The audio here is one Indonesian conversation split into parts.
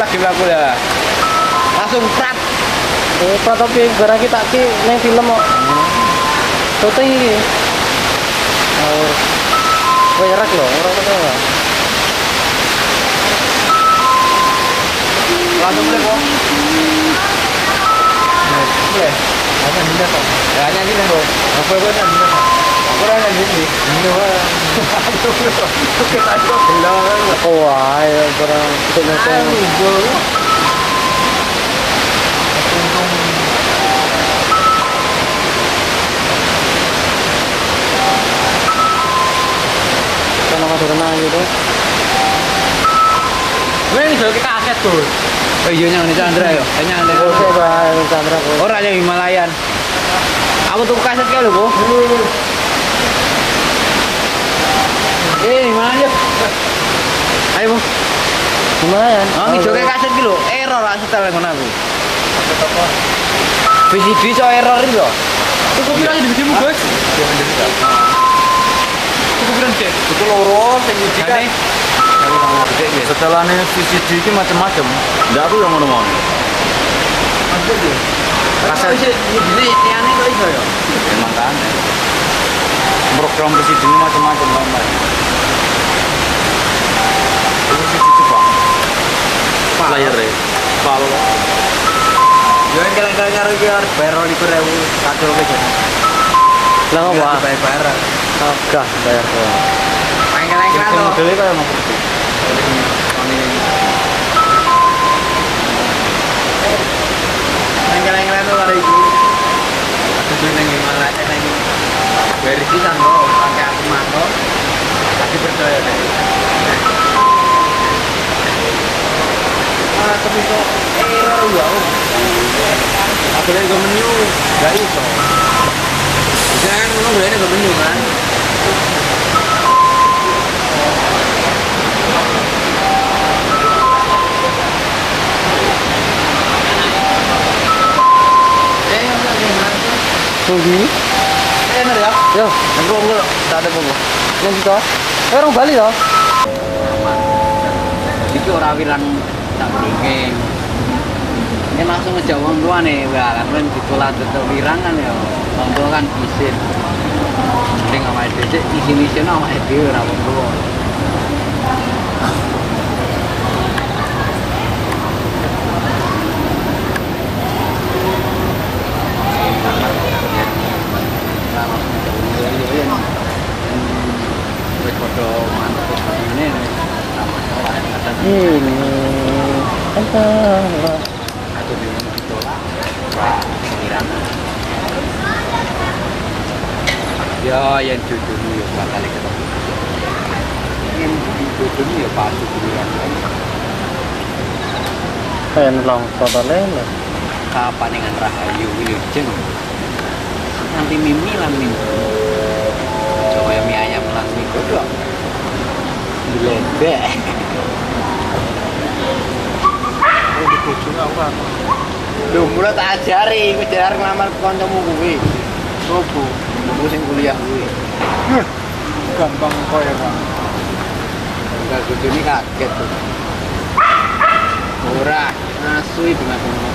lagi mlaku lah. Langsung prat. Eh, tapi barang kita ki neng film kok. Toto iki. Ngawur. Werak lho, ora kok ora. Langsung mulai kok. Mulai. Apa dinda kok? Ya nyanyi lah kok. Apa kok dinda kok? Itu belakang. Oh, kita. Kan gitu. Kita. Oh iya nyang Chandra yo. Eh, Nyang Oh, coba Chandra kok. Ora yang Himalayan. Aku tuh kaset kae lho, Bu. Eh, Himalayan. Ayo, Bu. Lumayan. Oh, ngijoke kaset ki lho. Error lah setel ngono aku. VCD so error iki lho. Cukup bilang di videomu, Guys. Cukup bilang deh. Itu loro sing siji kan. Setelahnya VCD ini macam-macam. Enggak aku yang ngomong. Kaset iki ini liyane kok iso ya. Emang kan. Program VCD ini macam-macam kan. Itu VCD bang. Layar ya. Pal. Yo yang kalian karo iki harus bayar 20.000 kado jan. Lah apa? Bayar. Main kalian kira Yang to. pergi. Main kalian kira to karo iki. Tuh nang malah nang Berisi kan kok pakai aku. Tapi percaya deh. Ah, tapi kok error ya. Lagi ke menu, gak iso. Jangan ngono gue ke menu kan. Eh? Tunggu. Enak ya? Yo, Enggak, enggak, tak ada yang kita. Eh, orang Bali toh. Iki ora wilan tak bringing. Ini langsung ngejak wong tua nih, wah kan ditolak tetep wirangan ya. Wong tua kan isin. Ning awake dhewe isin-isin awake dhewe ora wong tua. Wis padha mantep kok ngene. Sama ora ada Ini. Entah. atau di mana ditolak wah wirangan ya yang jujur ya bakal ketemu yang jujur ya pasti wirangan Pen long lele. kapan dengan rahayu? Wilujeng nanti mimi lan mimi. Coba ya mie ayam lan mie godok dilebek Oh, di bojone aku. Lho, mulai tak ajari, kowe jar ngelamar ke kancamu kuwi. Sopo? Aku sing kuliah kuwi. Gampang kok ya, Pak. Enggak bojone kaget tuh. Ora, asu iki Mas.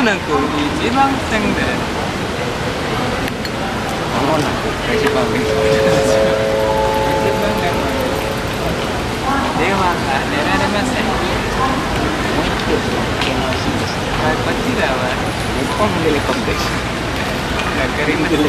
nak ku di jimang seng di jimang seng de. Dewa oh, ka, nera nama seng de. Kau pasti dah wa. Kau memilih kompleks. Nak kering dulu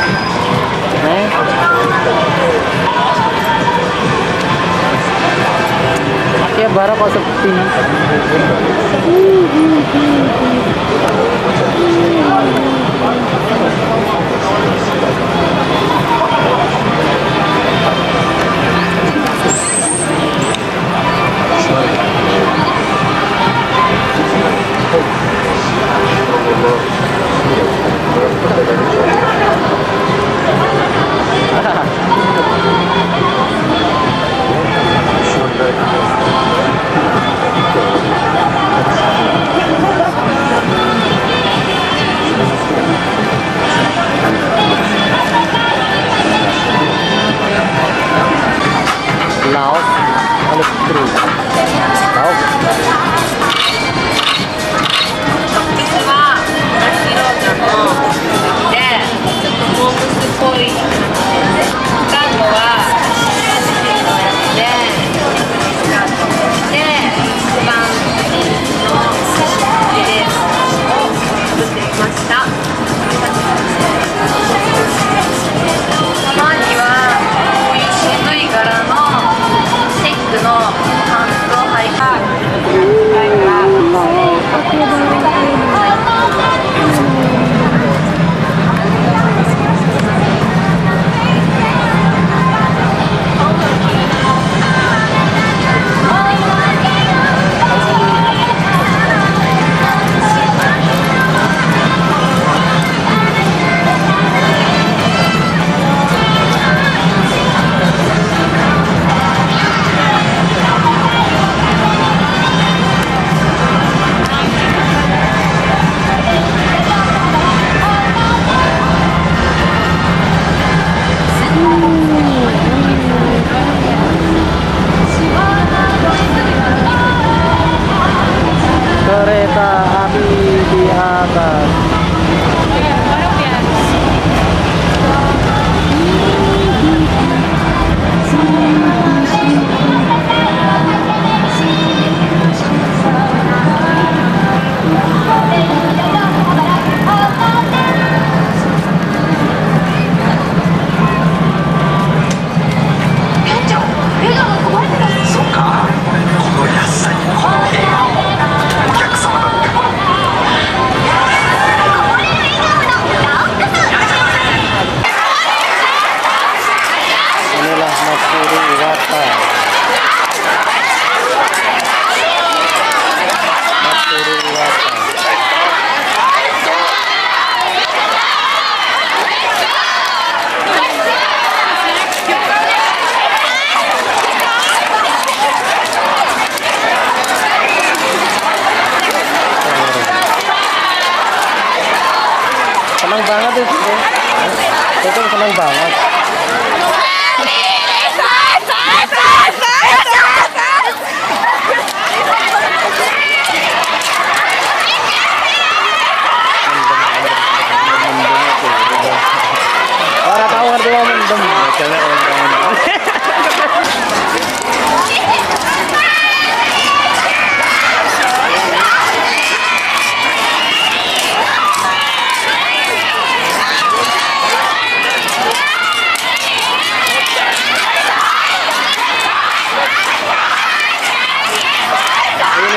agora posso Thank Laos, alles terug. Laos.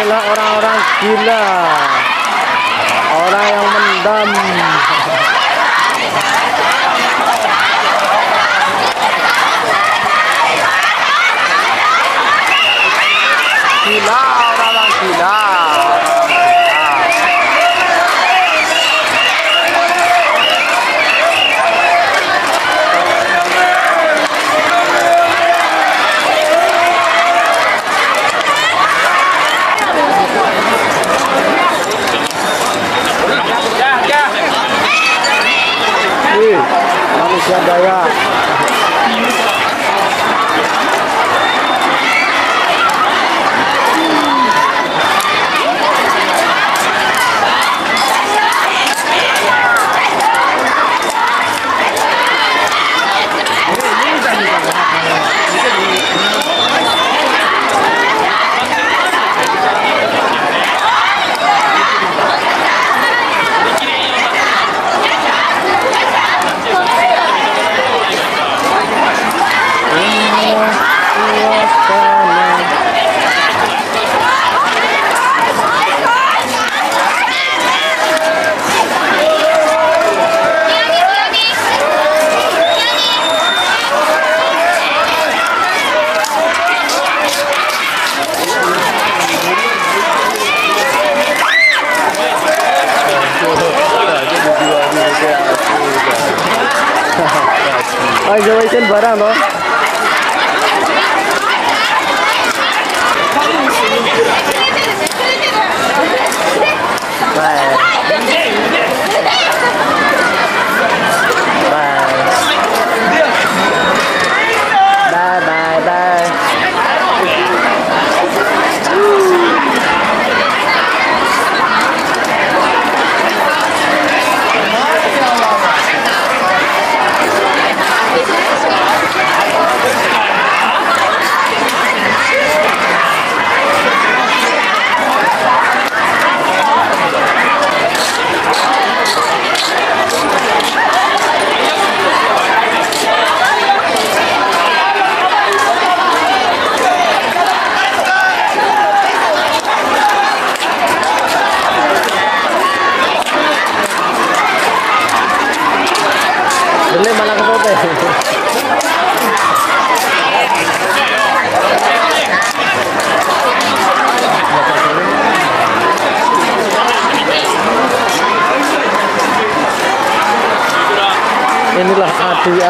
adalah orang-orang gila. Orang yang mendam. 問題が三万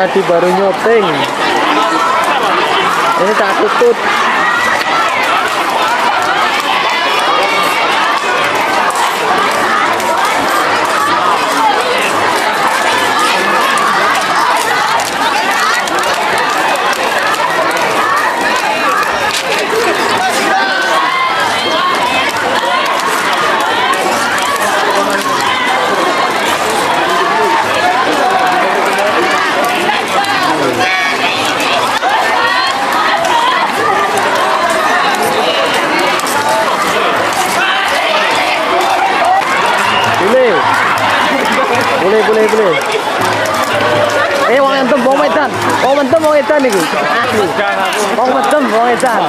Adi-Adi baru nyopeng. Ini tak tutut. Boleh. Boleh, boleh. Eh, wong entem wong edan. Wong entem wong edan iki. Wong entem wong edan.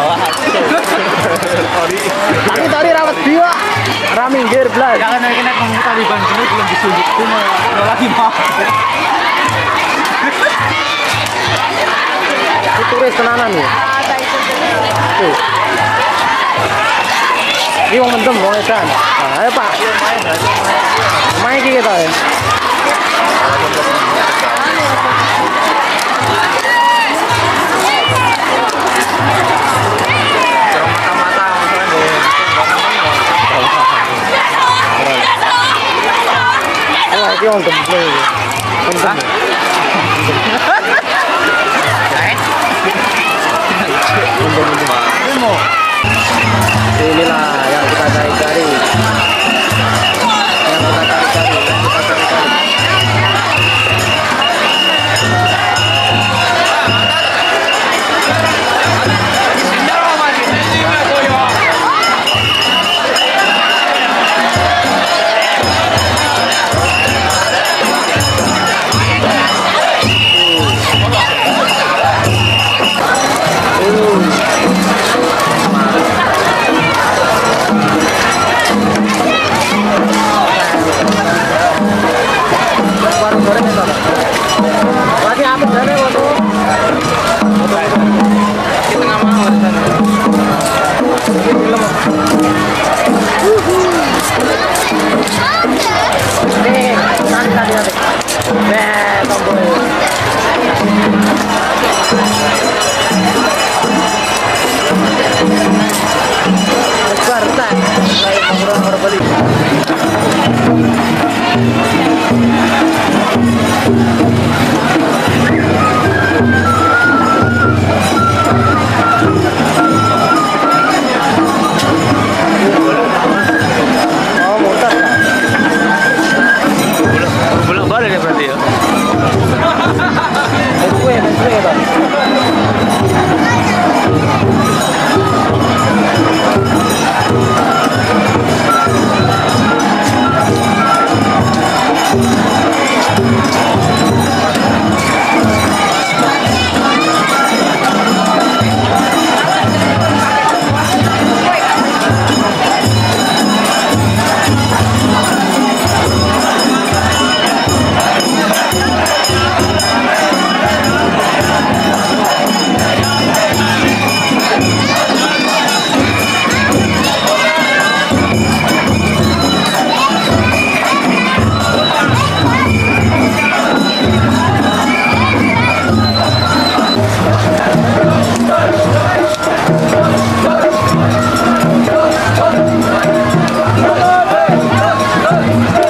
Tapi tadi rawat dia. Ra minggir blas. Jangan naik naik kamu Taliban sini belum disunjuk mau mau lagi. Ini turis tenanan ya. Tuh. Ini wong entem wong edan. Nah, ayo Pak. Main iki kita ya. Mata-mata masalah deh. Wah, iki wong gemble iki. Entem. Inilah yang kita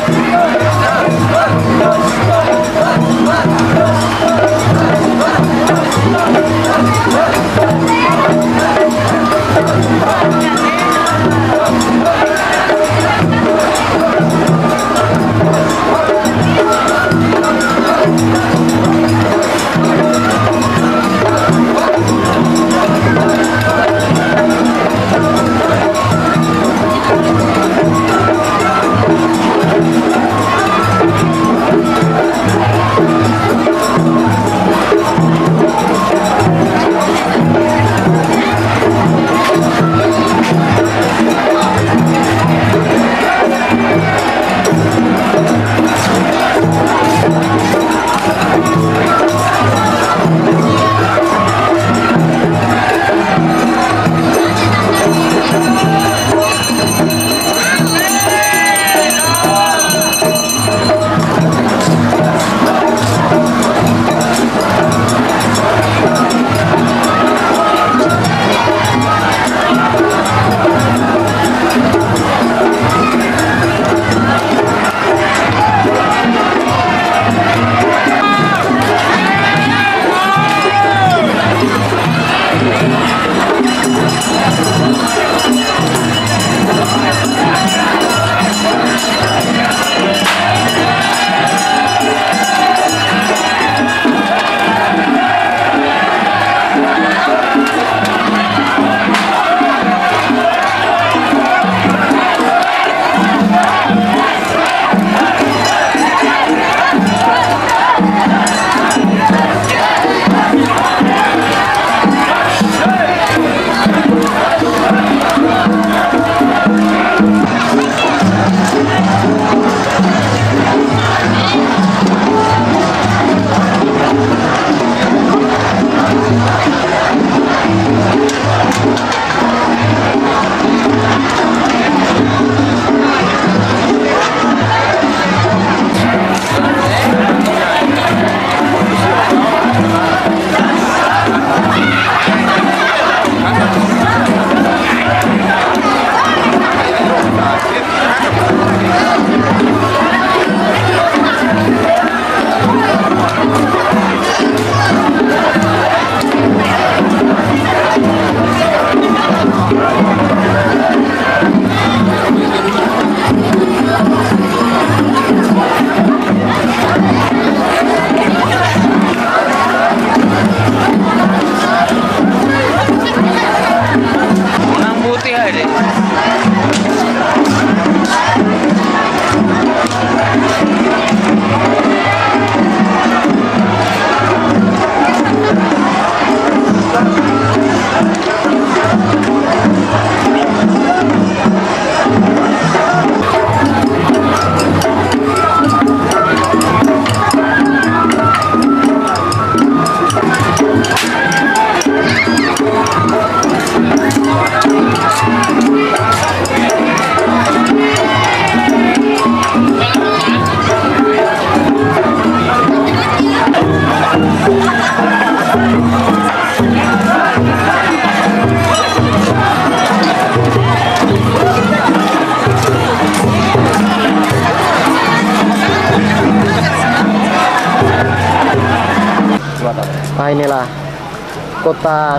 Let's.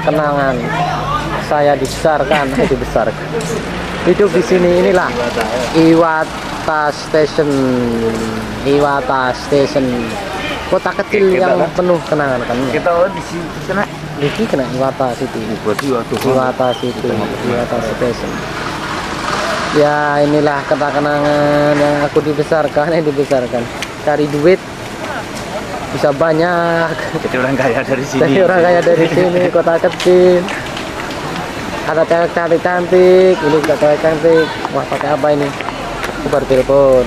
Kenangan. Saya dibesarkan, saya dibesarkan. Hidup di sini inilah Iwata Station. Iwata Station. Kota kecil Oke, yang kita- penuh kenangan kan. Kita oh, di situ sana. Iki kena Iwata City. Berarti Iwata City, Iwata Station. Ya inilah kata kenangan yang aku dibesarkan, yang dibesarkan. Cari duit bisa banyak. Jadi orang kaya dari sini. Jadi orang kaya dari sini, kota kecil. Ada cewek cantik-cantik, ini juga cewek cantik. Wah, pakai apa ini? Aku baru telepon.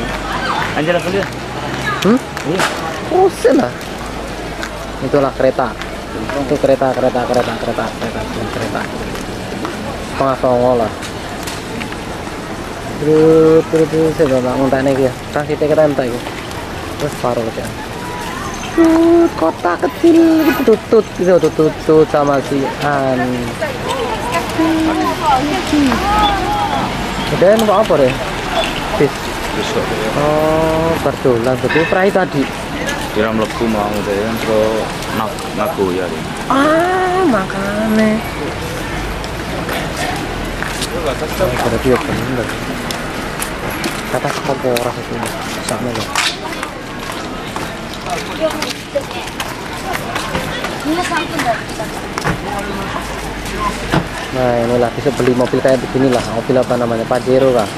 Anjir aku lihat. Hmm? Iya. Usen lah. Itulah kereta. Itu kereta, kereta, kereta, kereta, kereta, kereta. Setengah songo lah. Terus, terus, terus, saya nggak ngontak nih ya. Transitnya kereta entah itu. Terus paruh aja. Tut, kota kecil gitu tutut gitu tutut tut sama si An. Dan apa apa deh? Bis. Oh, berdolan betul perai tadi. Kira mlebu mau deh terus nak Nagoya. Ah, makane. Berarti ya bener. Kata sekopo ora itu. Sama loh. Nah inilah bisa beli mobil kayak beginilah. Mobil apa namanya? Pajero kah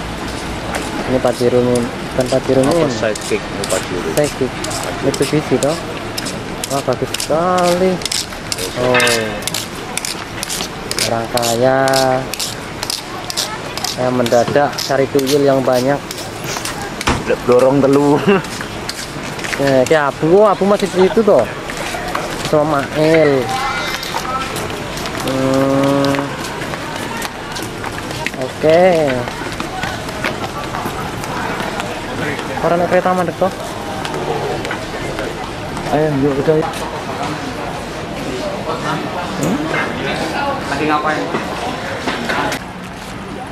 ini Pajero nih bukan Pajero nih sidekick lupa dulu. Psychic Mitsubishi toh. Wah bagus sekali. Oh. Orang kaya. Saya mendadak cari tuyul yang banyak. Dorong telu. eh, kayak abu abu masih di situ toh sama Mael hmm. oke orang naik kereta mandek toh Ayo yuk udah. Lagi ngapain?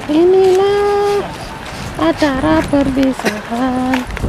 Inilah acara perpisahan.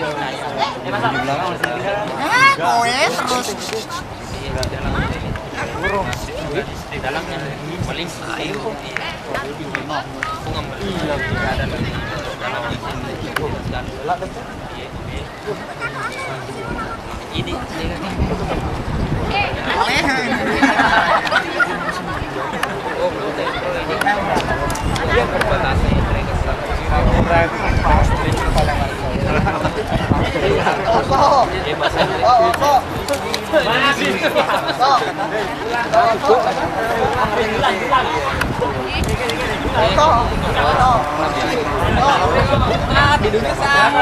di belakang masih di. Eh, boleh terus. Burung. Di dalamnya paling air kok. Iya. Ini. Oh. Ini. Dia berbatasi mereka Na, na, na. Acara perpisahan.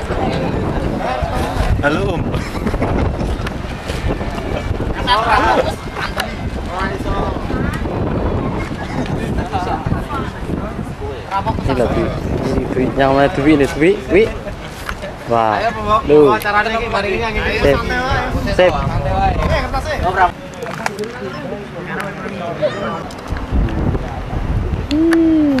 Halo Om. Ini lebih. Ini duit. Yang mana duit ini duit? Duit. Wah. Lu. Sip. Sip. Hmm.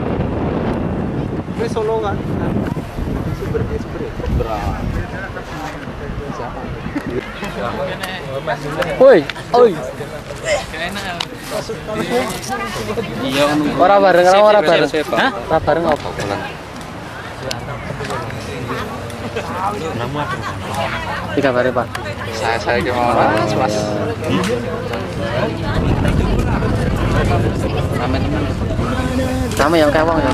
Ini Solo kan? Sumber dia sumber ya? Woi, oi. Iya, Ora bareng, ora bareng. Hah? Ora bareng apa? Tiga hari pak. Saya saya ke mana? Mas. Rame teman. Yang kawang ya.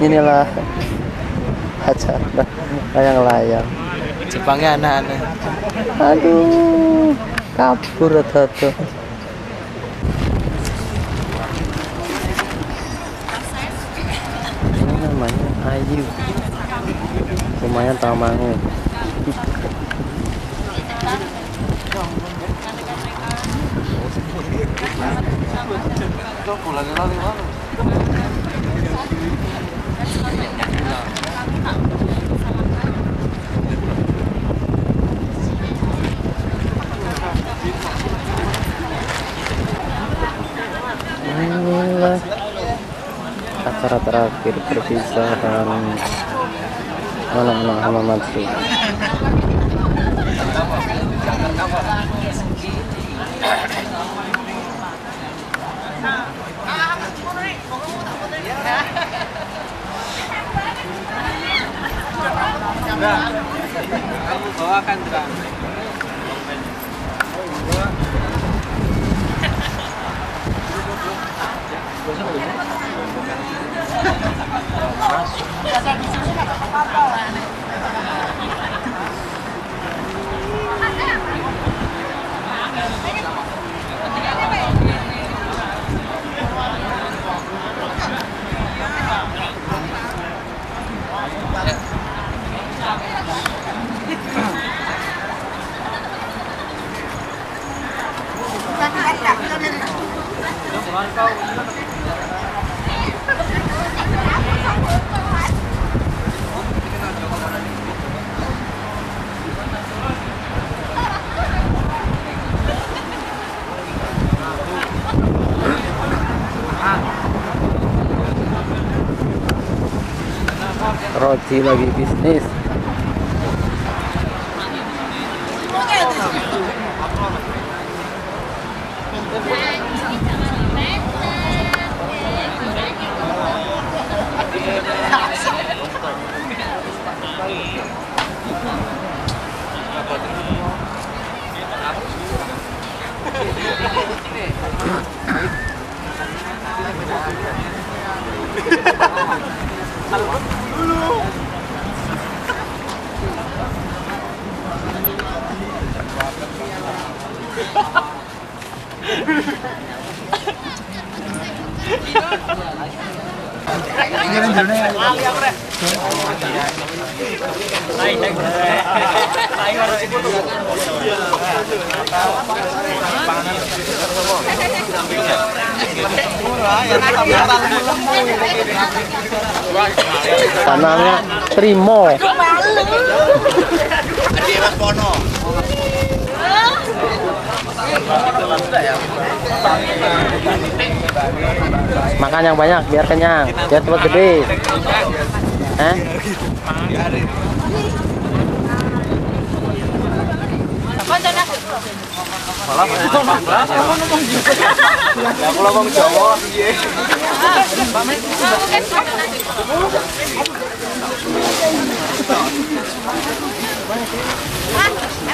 Inilah acara layang-layang. Jepangnya anak-anak. Aduh, kabur atau Ini namanya Ayu. Lumayan tamangu. Inilah acara terakhir perpisahan anak-anak Hamamatsu. kamu bawakan terang. Roti lagi bisnis. 이런 Tanahnya Trimo. Adi Mas Makan yang banyak biar kenyang, biar cepat gede. Eh? Bejo,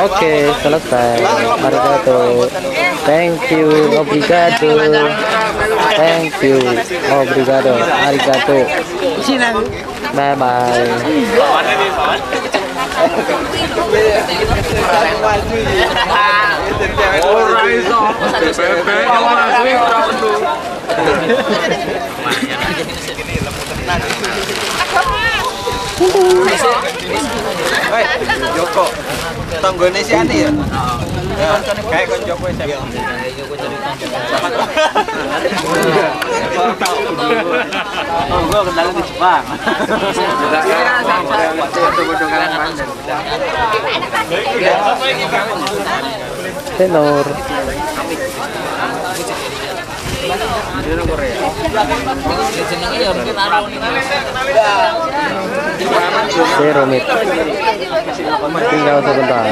Oke, selesai. Arigato. Thank you, obrigado. Thank you, obrigado. Arigato. Bye bye. Ora Hei, Joko. Tanggone si Ani ya? Ya, kayak kon Joko SMP. Oh, gua kendala di Jepang. Ini kan sama foto-foto kalian pandai. Tenor. Ini Zero mit. Tinggal sebentar.